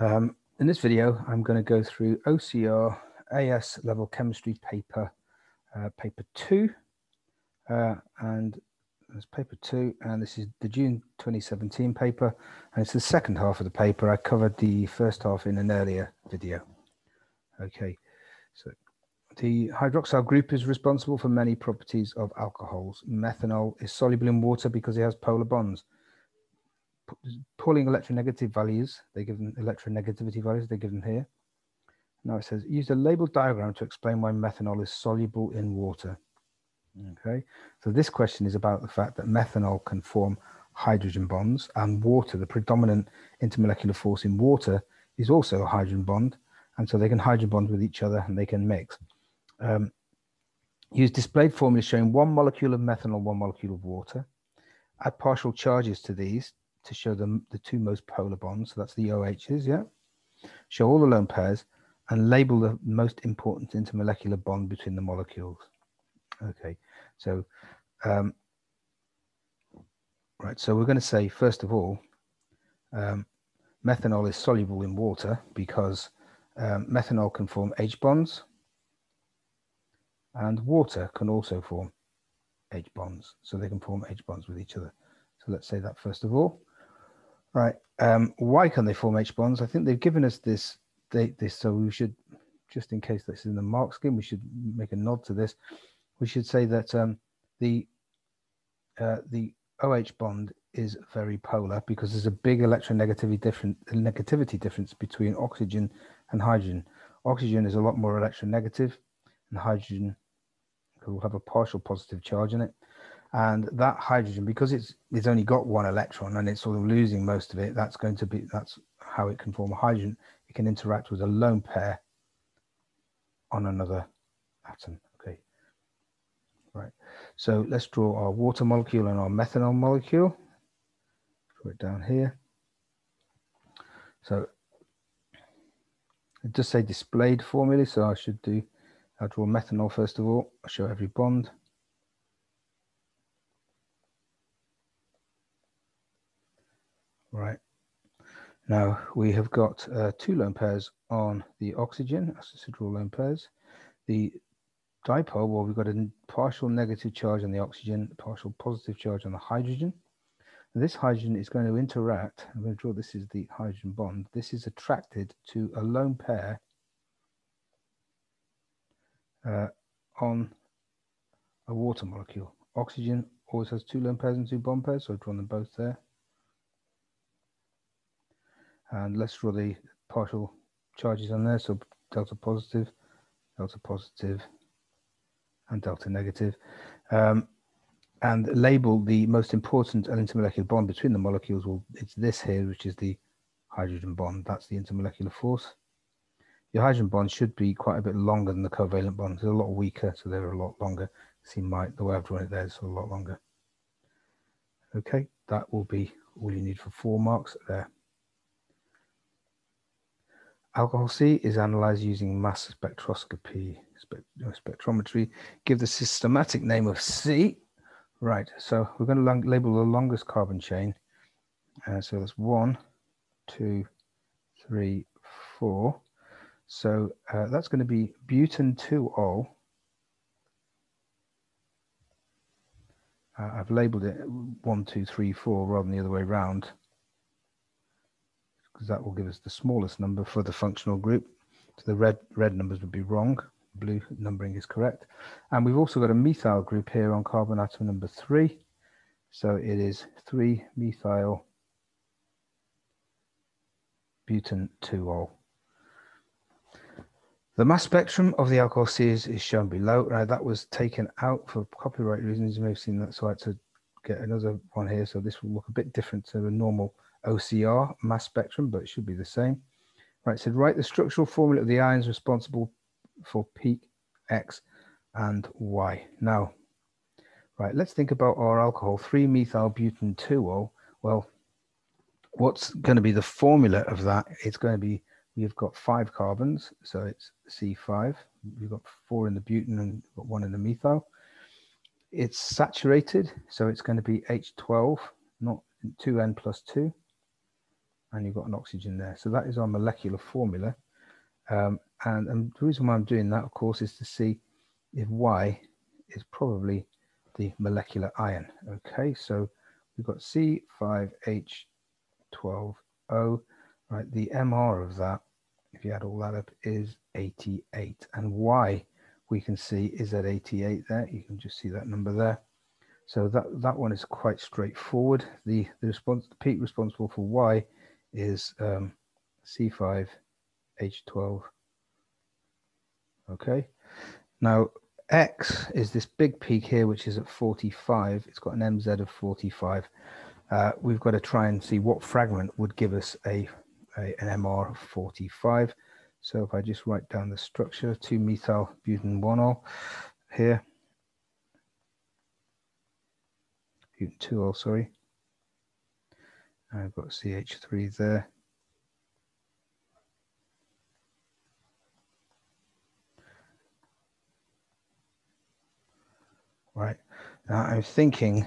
Um, in this video, I'm going to go through OCR AS level chemistry paper, uh, paper two, uh, and there's paper two, and this is the June 2017 paper, and it's the second half of the paper. I covered the first half in an earlier video. Okay, so the hydroxyl group is responsible for many properties of alcohols. Methanol is soluble in water because it has polar bonds pulling electronegative values, they give them electronegativity values, they give them here. Now it says, use a labeled diagram to explain why methanol is soluble in water. Okay, so this question is about the fact that methanol can form hydrogen bonds and water, the predominant intermolecular force in water is also a hydrogen bond. And so they can hydrogen bond with each other and they can mix. Um, use displayed formulas showing one molecule of methanol, one molecule of water. Add partial charges to these to show them the two most polar bonds. So that's the OHs, yeah. Show all the lone pairs and label the most important intermolecular bond between the molecules. Okay, so um, right. So we're going to say first of all, um, methanol is soluble in water because um, methanol can form H bonds, and water can also form H bonds. So they can form H bonds with each other. So let's say that first of all. Right. Um, why can't they form H bonds? I think they've given us this, they, this, so we should, just in case this is in the mark scheme, we should make a nod to this. We should say that um, the uh, the OH bond is very polar because there's a big electronegativity different negativity difference between oxygen and hydrogen. Oxygen is a lot more electronegative, and hydrogen will have a partial positive charge in it and that hydrogen because it's it's only got one electron and it's sort of losing most of it that's going to be that's how it can form a hydrogen. It can interact with a lone pair on another atom. Okay. Right. So let's draw our water molecule and our methanol molecule. Draw it down here. So it just say displayed formula. So i should do i'll draw methanol first of all. I'll show every bond Right. Now we have got uh, two lone pairs on the oxygen, acidural lone pairs. The dipole, well, we've got a partial negative charge on the oxygen, partial positive charge on the hydrogen. And this hydrogen is going to interact, I'm going to draw this is the hydrogen bond. This is attracted to a lone pair uh, on a water molecule. Oxygen always has two lone pairs and two bond pairs, so I've drawn them both there. And let's draw the partial charges on there. So delta positive, delta positive, and delta negative. Um, and label the most important intermolecular bond between the molecules. Well, it's this here, which is the hydrogen bond. That's the intermolecular force. Your hydrogen bond should be quite a bit longer than the covalent bonds. They're a lot weaker, so they're a lot longer. See my the way I've drawn it there is a lot longer. Okay, that will be all you need for four marks there. Alcohol C is analyzed using mass spectroscopy, spectrometry. Give the systematic name of C. Right, so we're going to label the longest carbon chain. Uh, so that's one, two, three, four. So uh, that's going to be butane 2-ol. Uh, I've labeled it one, two, three, four rather than the other way around because that will give us the smallest number for the functional group. So the red, red numbers would be wrong. Blue numbering is correct. And we've also got a methyl group here on carbon atom number three. So it is 3-methyl butane 2-ol. The mass spectrum of the alcohol C is, shown below. Right, that was taken out for copyright reasons. You may have seen that, so I had to get another one here. So this will look a bit different to a normal OCR mass spectrum, but it should be the same. Right, so write the structural formula of the ions responsible for peak X and Y. Now, right, let's think about our alcohol, 3-methyl butane 2 Well, what's going to be the formula of that? It's going to be, we've got five carbons, so it's C5. We've got four in the butane and got one in the methyl. It's saturated, so it's going to be H12, not 2N plus 2 and you've got an oxygen there. So that is our molecular formula. Um, and, and the reason why I'm doing that, of course, is to see if Y is probably the molecular ion. Okay, so we've got C5H12O, right? The MR of that, if you add all that up, is 88. And Y we can see is at 88 there. You can just see that number there. So that, that one is quite straightforward. The, the response, the peak responsible for Y is um, C5H12. Okay. Now, X is this big peak here, which is at 45. It's got an MZ of 45. Uh, we've got to try and see what fragment would give us a, a an MR of 45. So if I just write down the structure, 2-methyl butane 1-ol here, butane 2-ol, sorry. I've got CH3 there. Right, now I'm thinking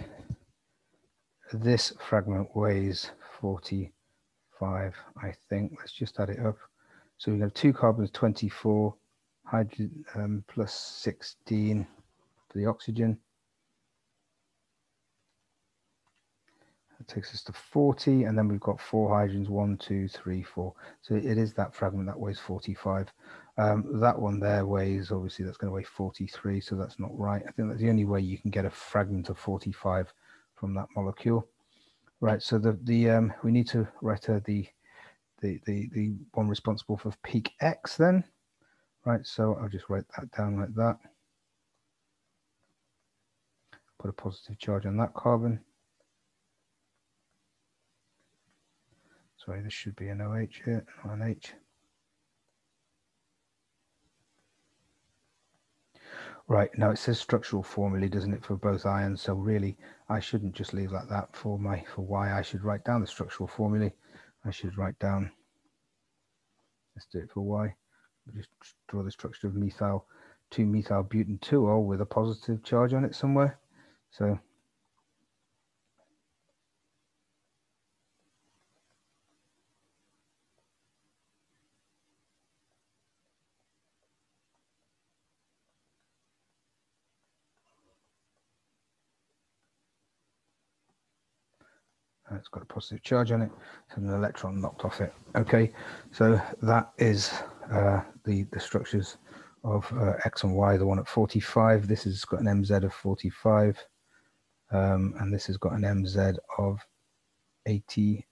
this fragment weighs 45, I think. Let's just add it up. So we have two carbons, 24, hydrogen um, plus 16 for the oxygen. That takes us to 40, and then we've got four hydrogens, one, two, three, four. So it is that fragment that weighs 45. Um, that one there weighs, obviously that's going to weigh 43, so that's not right. I think that's the only way you can get a fragment of 45 from that molecule. Right, so the, the um, we need to write uh, the the, the, the one responsible for peak X then. Right, so I'll just write that down like that. Put a positive charge on that carbon. Sorry, this should be an OH here, not an H. Right, now it says structural formulae, doesn't it, for both ions? So really, I shouldn't just leave like that for my for Y. I should write down the structural formulae I should write down, let's do it for Y. Just draw the structure of methyl, 2-methyl butane 2-ol with a positive charge on it somewhere. So it's got a positive charge on it, so an electron knocked off it. Okay, so that is uh, the, the structures of uh, X and Y, the one at 45, this has got an MZ of 45, um, and this has got an MZ of 88.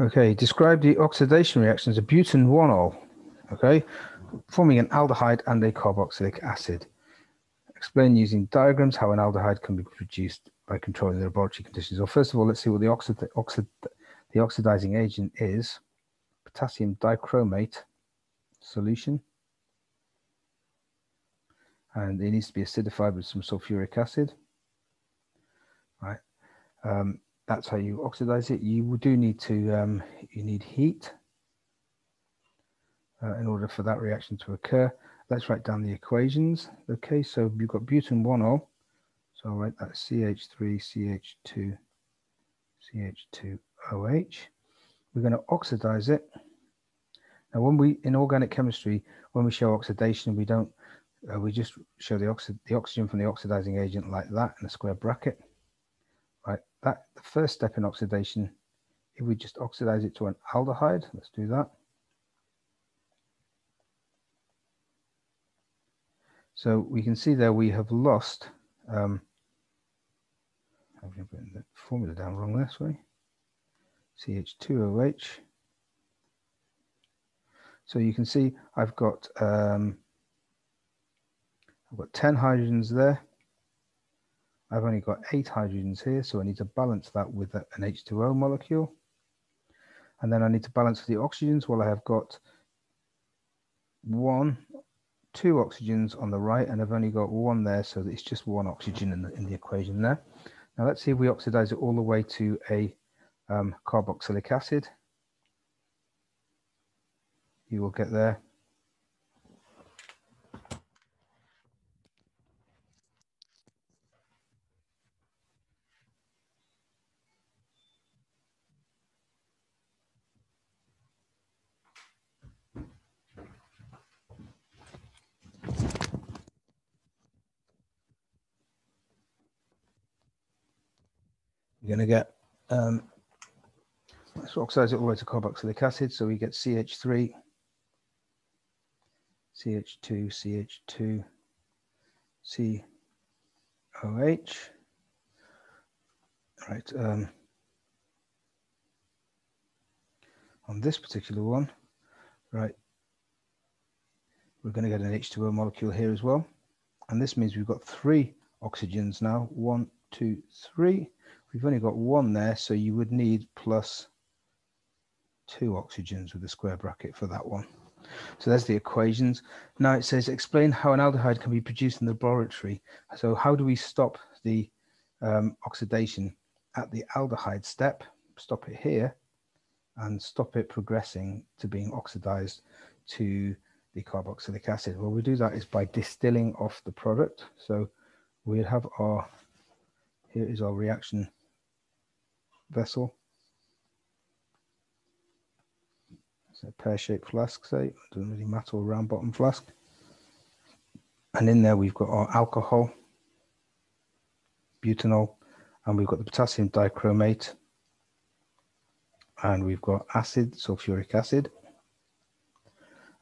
Okay, describe the oxidation reactions of butane 1-ol. Okay, forming an aldehyde and a carboxylic acid. Explain using diagrams how an aldehyde can be produced by controlling the laboratory conditions. Well, first of all, let's see what the, oxid oxid the oxidizing agent is. Potassium dichromate solution. And it needs to be acidified with some sulfuric acid. Right. Um, that's how you oxidize it. You do need to, um, you need heat uh, in order for that reaction to occur. Let's write down the equations. Okay, so you've got butane 1-ol. So I'll write that CH3, CH2, CH2OH. We're going to oxidize it. Now, when we, in organic chemistry, when we show oxidation, we don't, uh, we just show the, the oxygen from the oxidizing agent like that in a square bracket. Right, that the first step in oxidation, if we just oxidize it to an aldehyde, let's do that. So we can see there we have lost, um, I've written the formula down wrong there, sorry, CH2OH. So you can see I've got um, I've got 10 hydrogens there. I've only got eight hydrogens here, so I need to balance that with an H2O molecule. And then I need to balance the oxygens. Well, I have got one two oxygens on the right and I've only got one there so it's just one oxygen in the, in the equation there. Now let's see if we oxidize it all the way to a um, carboxylic acid. You will get there. You're going to get, um, let's oxidize it all the way to carboxylic acid. So we get CH3, CH2, CH2, COH. Right. Um, on this particular one, right, we're going to get an H2O molecule here as well. And this means we've got three oxygens now. One, two, three. We've only got one there, so you would need plus two oxygens with a square bracket for that one. So there's the equations. Now it says explain how an aldehyde can be produced in the laboratory. So how do we stop the um, oxidation at the aldehyde step? Stop it here and stop it progressing to being oxidized to the carboxylic acid. Well, we do that is by distilling off the product. So we have our, here is our reaction vessel. It's a pear-shaped flask, say, it doesn't really matter, round bottom flask. And in there we've got our alcohol, butanol, and we've got the potassium dichromate, and we've got acid, sulfuric acid.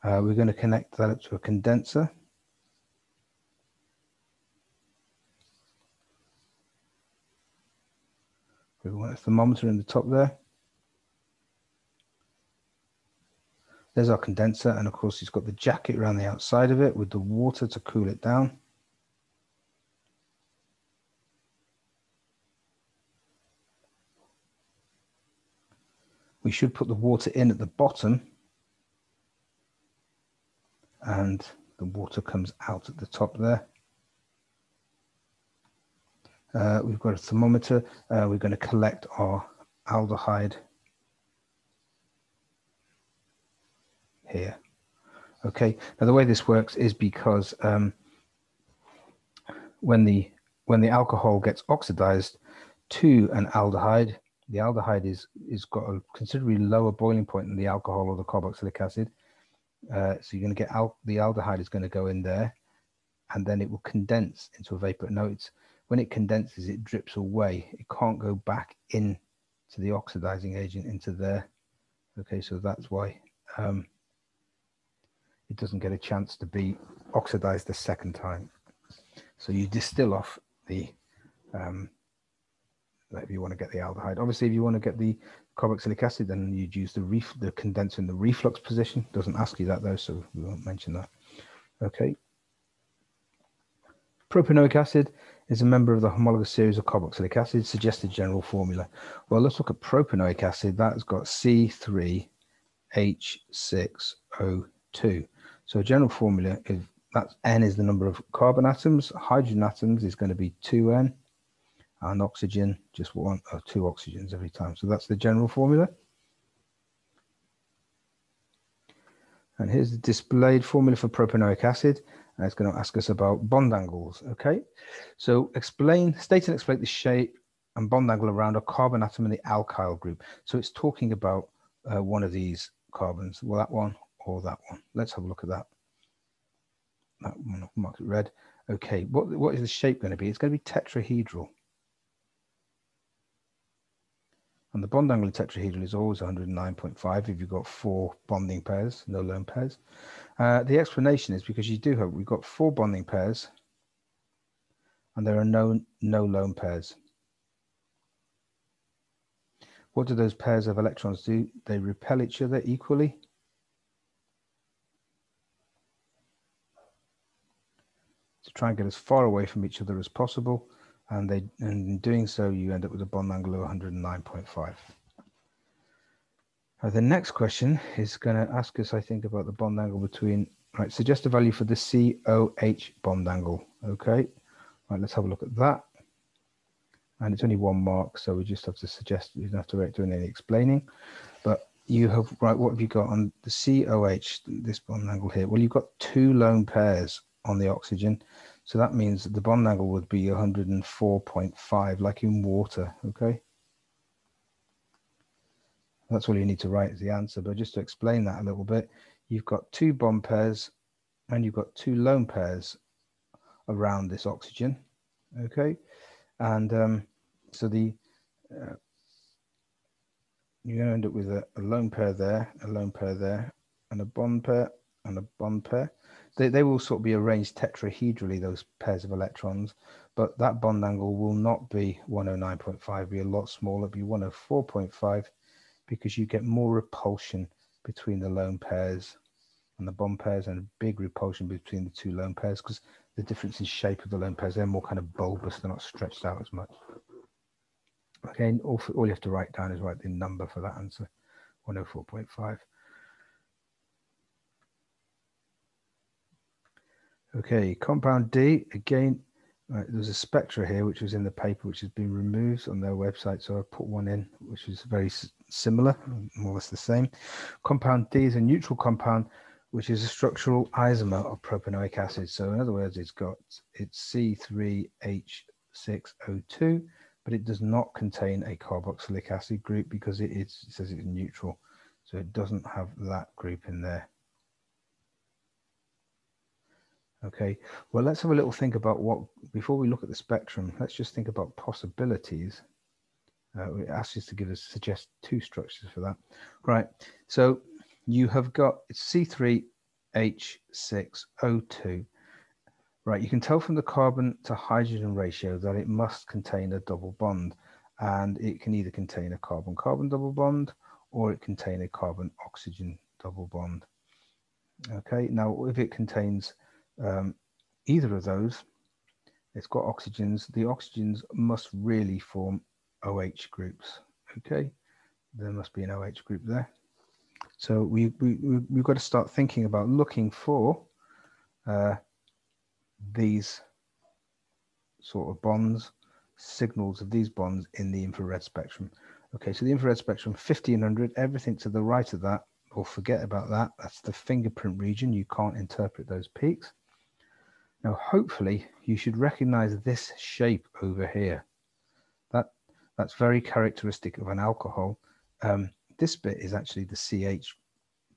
Uh, we're going to connect that up to a condenser. We want a thermometer in the top there. There's our condenser, and of course it's got the jacket around the outside of it with the water to cool it down. We should put the water in at the bottom and the water comes out at the top there. Uh, we've got a thermometer. Uh, we're going to collect our aldehyde here. Okay, now the way this works is because um, when the when the alcohol gets oxidized to an aldehyde, the aldehyde is is got a considerably lower boiling point than the alcohol or the carboxylic acid. Uh, so you're going to get al- the aldehyde is going to go in there, and then it will condense into a vapor. No, it's when it condenses, it drips away. It can't go back in to the oxidizing agent into there. Okay, so that's why um, it doesn't get a chance to be oxidized a second time. So you distill off the, um, if you want to get the aldehyde. Obviously, if you want to get the carboxylic acid, then you'd use the ref the condenser in the reflux position. Doesn't ask you that though, so we won't mention that. Okay. Propanoic acid is a member of the homologous series of carboxylic acid, suggested general formula. Well, let's look at propanoic acid. That's got C3H6O2. So a general formula is that N is the number of carbon atoms, hydrogen atoms is going to be 2N, and oxygen, just one or two oxygens every time. So that's the general formula. And here's the displayed formula for propanoic acid. And it's going to ask us about bond angles. Okay, so explain, state and explain the shape and bond angle around a carbon atom in the alkyl group. So it's talking about uh, one of these carbons, well, that one or that one. Let's have a look at that. That one mark it red. Okay, what, what is the shape going to be? It's going to be tetrahedral. And the bond angle tetrahedral is always 109.5 if you've got four bonding pairs, no lone pairs. Uh, the explanation is because you do have, we've got four bonding pairs and there are no, no lone pairs. What do those pairs of electrons do? They repel each other equally. To try and get as far away from each other as possible and they and in doing so you end up with a bond angle of 109.5 now the next question is going to ask us i think about the bond angle between right suggest a value for the coh bond angle okay? Right let's have a look at that. And it's only one mark so we just have to suggest you don't have to do any explaining. But you have right what have you got on the coh this bond angle here? Well you've got two lone pairs on the oxygen so that means that the bond angle would be 104.5, like in water, okay? That's all you need to write as the answer. But just to explain that a little bit, you've got two bond pairs and you've got two lone pairs around this oxygen, okay? And um, so the uh, you're going to end up with a, a lone pair there, a lone pair there, and a bond pair, and a bond pair. They, they will sort of be arranged tetrahedrally, those pairs of electrons, but that bond angle will not be 109.5, be a lot smaller, be 104.5, because you get more repulsion between the lone pairs and the bond pairs and a big repulsion between the two lone pairs because the difference in shape of the lone pairs, they're more kind of bulbous, they're not stretched out as much. Okay, all, all you have to write down is write the number for that answer, 104.5. Okay, compound D, again, right, there's a spectra here, which was in the paper, which has been removed on their website. So I put one in, which is very similar, more or less the same. Compound D is a neutral compound, which is a structural isomer of propanoic acid. So in other words, it's got, it's C3H6O2, but it does not contain a carboxylic acid group because it, is, it says it's neutral. So it doesn't have that group in there. Okay, well, let's have a little think about what, before we look at the spectrum, let's just think about possibilities. Uh, it asks us to give us, suggest two structures for that. Right, so you have got C3H6O2. Right, you can tell from the carbon to hydrogen ratio that it must contain a double bond and it can either contain a carbon-carbon double bond or it contain a carbon-oxygen double bond. Okay, now if it contains um, either of those, it's got oxygens. The oxygens must really form OH groups. Okay, there must be an OH group there. So we, we, we've got to start thinking about looking for uh, these sort of bonds, signals of these bonds in the infrared spectrum. Okay, so the infrared spectrum, 1500, everything to the right of that, or forget about that. That's the fingerprint region. You can't interpret those peaks. Now, hopefully you should recognize this shape over here. That, that's very characteristic of an alcohol. Um, this bit is actually the CH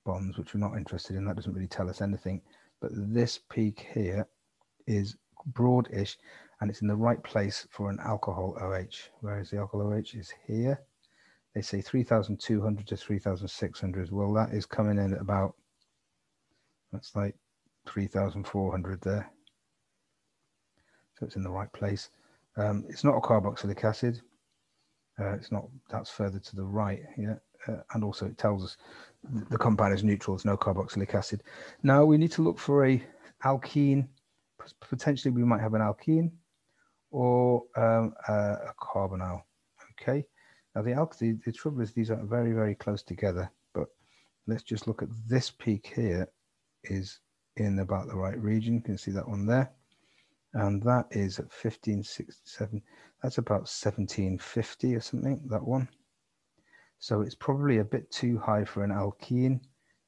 bonds, which we're not interested in. That doesn't really tell us anything. But this peak here is broadish and it's in the right place for an alcohol OH, whereas the alcohol OH is here. They say 3,200 to 3,600. Well, that is coming in at about, that's like 3,400 there so it's in the right place. Um, it's not a carboxylic acid. Uh, it's not, that's further to the right, yeah. Uh, and also it tells us the compound is neutral, there's no carboxylic acid. Now we need to look for a alkene, potentially we might have an alkene or um, a, a carbonyl, okay? Now the, the, the trouble is these are very, very close together, but let's just look at this peak here is in about the right region. You can see that one there and that is at 1567 that's about 1750 or something that one. So it's probably a bit too high for an alkene.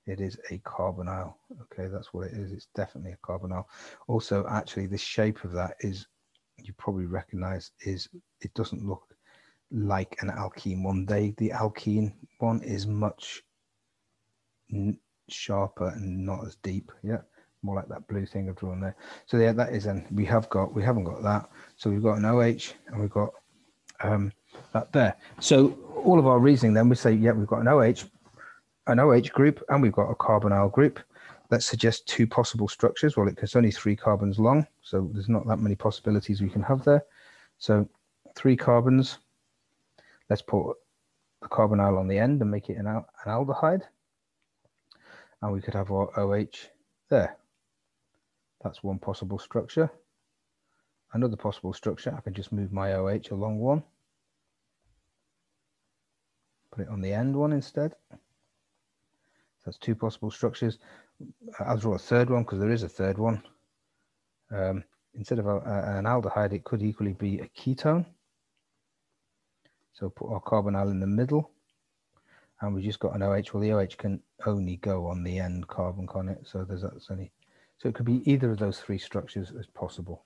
It is a carbonyl. Okay that's what it is. It's definitely a carbonyl. Also actually the shape of that is you probably recognize is it doesn't look like an alkene one. They the alkene one is much sharper and not as deep. Yeah more like that blue thing I've drawn there. So yeah, that is, and we have got, we haven't got that. So we've got an OH and we've got um, that there. So all of our reasoning then we say, yeah, we've got an OH, an OH group, and we've got a carbonyl group. That suggests two possible structures. Well, it's only three carbons long, so there's not that many possibilities we can have there. So three carbons. Let's put the carbonyl on the end and make it an, an aldehyde. And we could have our OH there. That's one possible structure. Another possible structure, I can just move my OH along one. Put it on the end one instead. So that's two possible structures. I'll draw a third one because there is a third one. Um, instead of a, a, an aldehyde, it could equally be a ketone. So put our carbonyl in the middle. And we've just got an OH. Well, the OH can only go on the end carbon, can it? So there's that's only so it could be either of those three structures as possible.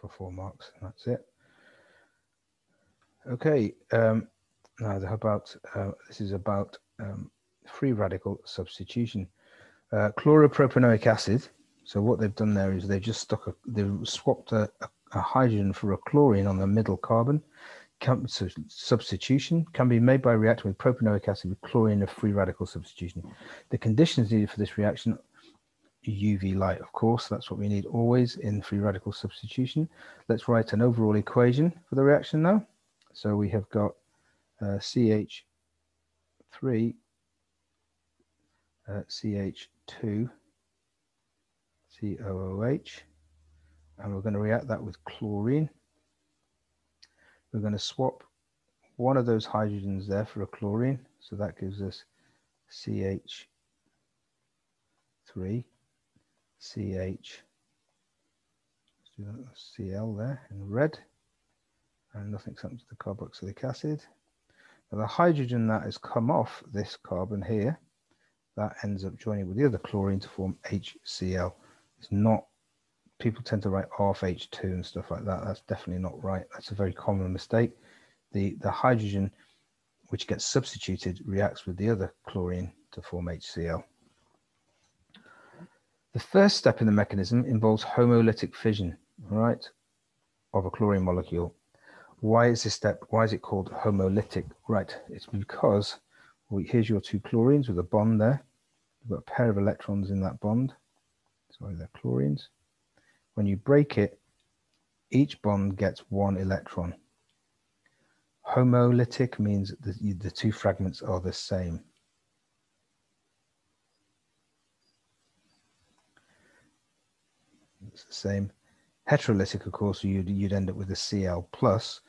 For four marks, and that's it. Okay, um, now about, uh, this is about um, free radical substitution. Uh, chloropropanoic acid, so what they've done there is they've just stuck, a, they've swapped a, a hydrogen for a chlorine on the middle carbon. So substitution can be made by reacting with propanoic acid with chlorine of free radical substitution. The conditions needed for this reaction UV light, of course, that's what we need always in free radical substitution. Let's write an overall equation for the reaction now. So we have got uh, CH3, uh, CH2, COOH, and we're going to react that with chlorine. We're going to swap one of those hydrogens there for a chlorine, so that gives us CH3 CH, Cl there in red, and nothing's happened to the carboxylic acid. Now the hydrogen that has come off this carbon here, that ends up joining with the other chlorine to form HCl. It's not, people tend to write half H2 and stuff like that. That's definitely not right. That's a very common mistake. The, the hydrogen which gets substituted reacts with the other chlorine to form HCl. The first step in the mechanism involves homolytic fission, right, of a chlorine molecule. Why is this step, why is it called homolytic? Right, it's because, well, here's your two chlorines with a bond there. You've got a pair of electrons in that bond. Sorry, they're chlorines. When you break it, each bond gets one electron. Homolytic means that the, the two fragments are the same. it's the same. Heterolytic, of course, you'd, you'd end up with a Cl plus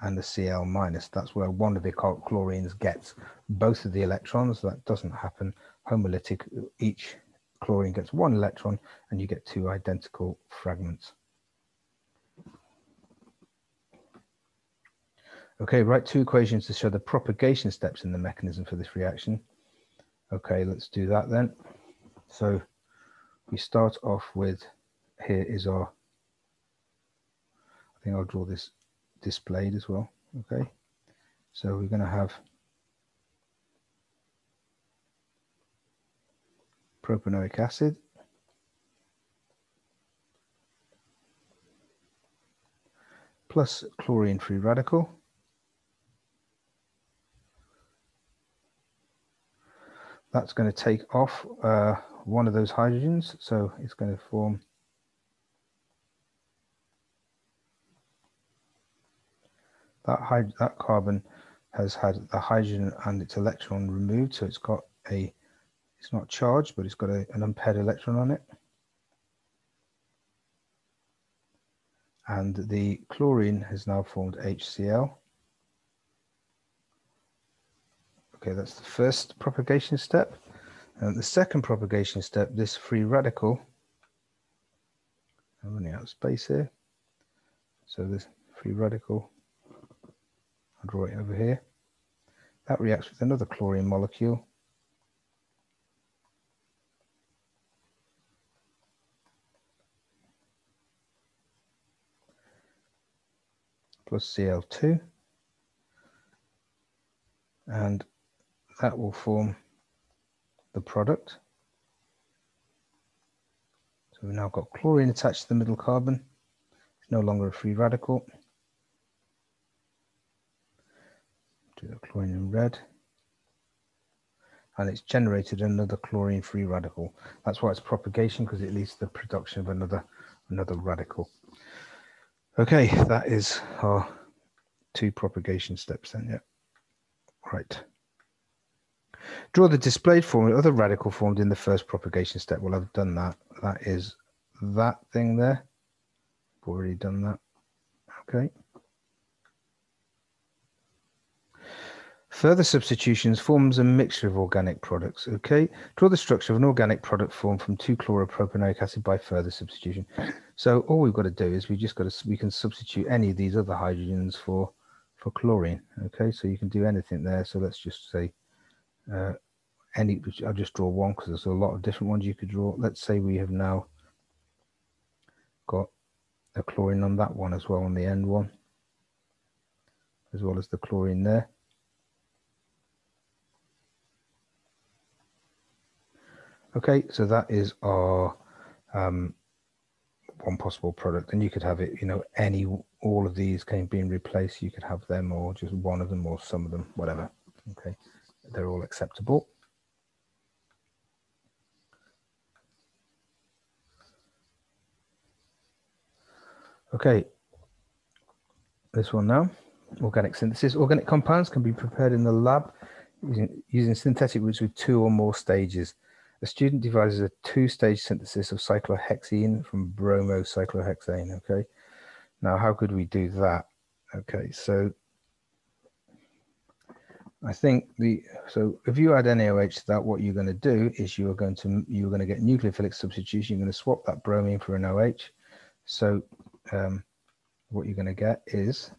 and a Cl minus. That's where one of the chlorines gets both of the electrons. That doesn't happen. Homolytic, each chlorine gets one electron and you get two identical fragments. Okay, write two equations to show the propagation steps in the mechanism for this reaction. Okay, let's do that then. So we start off with here is our, I think I'll draw this displayed as well. Okay, so we're going to have propanoic acid. plus chlorine free radical. That's going to take off uh, one of those hydrogens, so it's going to form that, that carbon has had the hydrogen and its electron removed, so it's got a, it's not charged, but it's got a, an unpaired electron on it. And the chlorine has now formed HCl. Okay, that's the first propagation step. And the second propagation step, this free radical, I'm running out of space here. So this free radical I'll draw it over here. That reacts with another chlorine molecule. Plus Cl2 and that will form the product. So we've now got chlorine attached to the middle carbon. It's no longer a free radical. do the chlorine in red and it's generated another chlorine free radical that's why it's propagation because it leads to the production of another another radical okay that is our two propagation steps then yeah. Right. Draw the displayed formula of the radical formed in the first propagation step. Well i've done that. That is that thing there. I've already done that. Okay Further substitutions forms a mixture of organic products. Okay, draw the structure of an organic product formed from two chloropropanoic acid by further substitution. So all we've got to do is we just got to we can substitute any of these other hydrogens for for chlorine. Okay, so you can do anything there. So let's just say uh, any. I'll just draw one because there's a lot of different ones you could draw. Let's say we have now got a chlorine on that one as well on the end one, as well as the chlorine there. Okay, so that is our um, one possible product. And you could have it, you know, any, all of these can being replaced. You could have them or just one of them or some of them, whatever. Okay. They're all acceptable. Okay. This one now, organic synthesis. Organic compounds can be prepared in the lab using, using synthetic routes with two or more stages. A student devises a two-stage synthesis of cyclohexene from bromocyclohexane, okay? Now, how could we do that? Okay, so I think the, so if you add NaOH to that, what you're going to do is you're going to, you're going to get nucleophilic substitution. You're going to swap that bromine for an OH. So um, what you're going to get is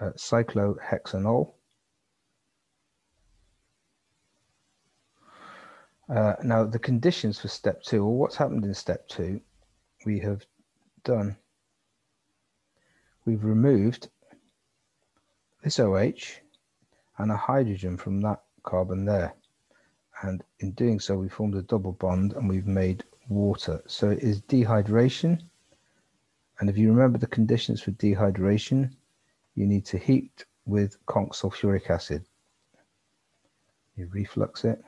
uh, cyclohexanol Uh, now, the conditions for step two, or what's happened in step two, we have done, we've removed this OH and a hydrogen from that carbon there. And in doing so, we formed a double bond and we've made water. So it is dehydration. And if you remember the conditions for dehydration, you need to heat with conc sulfuric acid. You reflux it.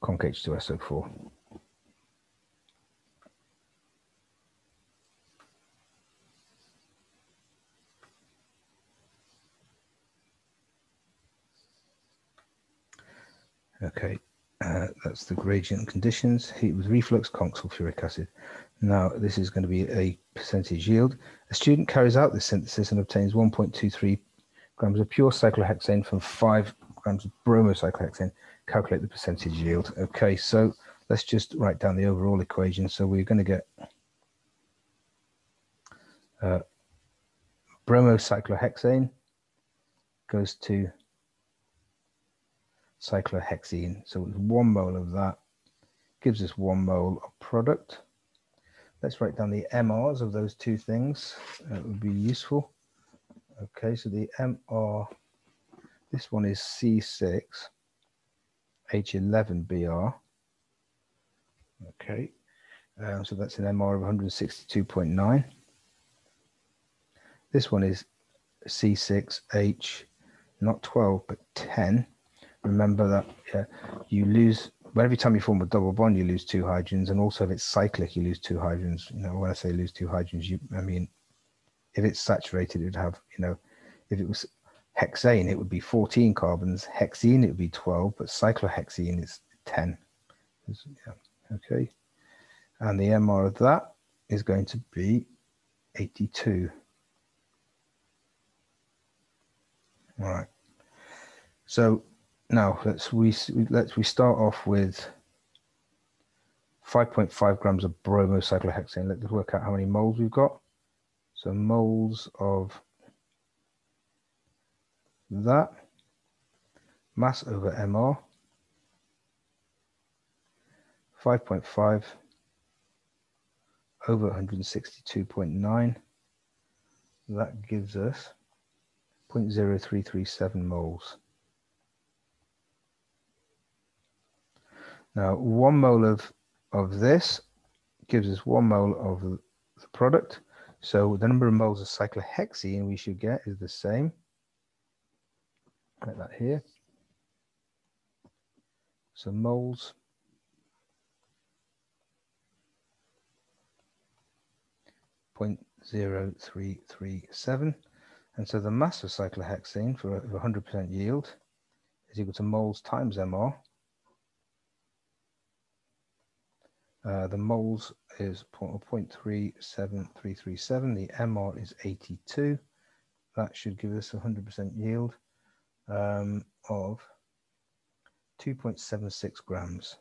Conch H2SO4. Okay, uh, that's the gradient conditions. Heat with reflux, conc sulfuric acid. Now, this is going to be a percentage yield. A student carries out this synthesis and obtains 1.23 grams of pure cyclohexane from 5 grams of bromocyclohexane calculate the percentage yield. Okay, so let's just write down the overall equation. So we're going to get uh, bromocyclohexane goes to cyclohexene. So it's one mole of that gives us one mole of product. Let's write down the MRs of those two things. That would be useful. Okay, so the MR, this one is C6. H11BR. Okay, um, so that's an MR of 162.9. This one is C6H, not 12, but 10. Remember that yeah, you lose, well, every time you form a double bond, you lose two hydrogens. And also if it's cyclic, you lose two hydrogens. You know, when I say lose two hydrogens, you, I mean, if it's saturated, it would have, you know, if it was hexane, it would be 14 carbons. Hexene, it would be 12, but cyclohexene is 10. Yeah, okay. And the MR of that is going to be 82. All right. So now let's we let's we start off with 5.5 grams of bromocyclohexane. Let's work out how many moles we've got. So moles of that mass over MR 5.5 over 162.9 that gives us 0.0337 moles. Now one mole of of this gives us one mole of the product. So the number of moles of cyclohexene we should get is the same Write that here. Some moles. Point zero three three seven, and so the mass of cyclohexane for a 100% yield is equal to moles times mr. Uh, the moles is 0.37337. The mr is 82. That should give us 100% yield um, of 2.76 grams.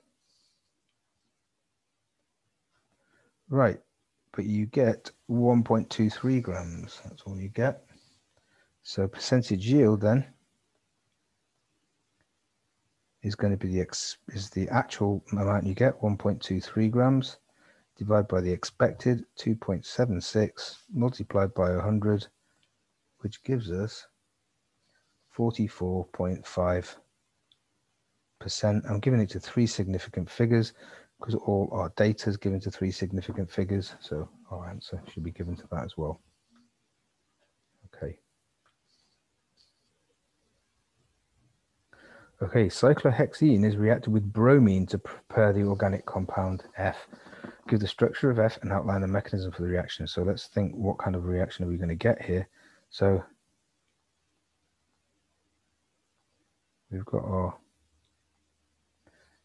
Right, but you get 1.23 grams. That's all you get. So percentage yield then is going to be the ex is the actual amount you get 1.23 grams divided by the expected 2.76 multiplied by 100 which gives us 44.5 percent. I'm giving it to three significant figures because all our data is given to three significant figures. So our answer should be given to that as well. Okay. Okay, cyclohexene is reacted with bromine to prepare the organic compound F. Give the structure of F and outline the mechanism for the reaction. So let's think what kind of reaction are we going to get here. So we've got our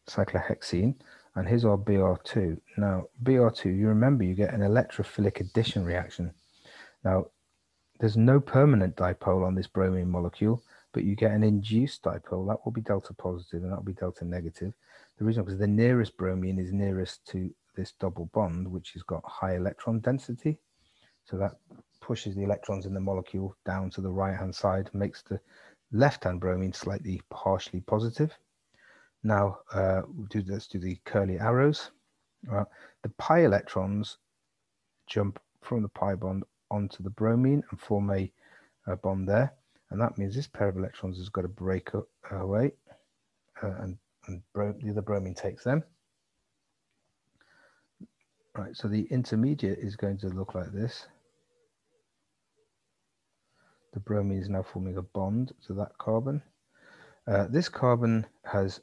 cyclohexene and here's our Br2. Now Br2, you remember you get an electrophilic addition reaction. Now there's no permanent dipole on this bromine molecule but you get an induced dipole that will be delta positive and that will be delta negative. The reason because the nearest bromine is nearest to this double bond, which has got high electron density. So that pushes the electrons in the molecule down to the right hand side, makes the left hand bromine slightly partially positive. Now, uh, do, let's do the curly arrows. The pi electrons jump from the pi bond onto the bromine and form a, a bond there and that means this pair of electrons has got to break up away uh, and, and the other bromine takes them. Right, so the intermediate is going to look like this. The bromine is now forming a bond to that carbon. Uh, this carbon has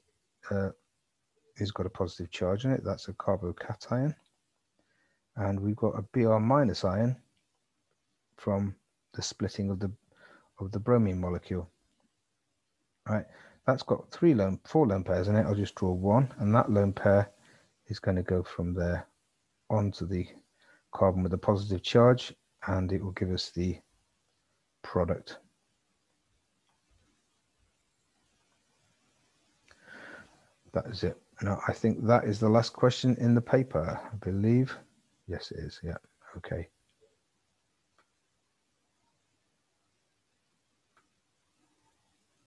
uh, is got a positive charge in it. That's a carbocation. And we've got a Br minus ion from the splitting of the of the bromine molecule. Right, that's got three lone, four lone pairs in it. I'll just draw one, and that lone pair is going to go from there onto the carbon with a positive charge, and it will give us the product. That is it. Now, I think that is the last question in the paper, I believe. Yes, it is. Yeah. Okay.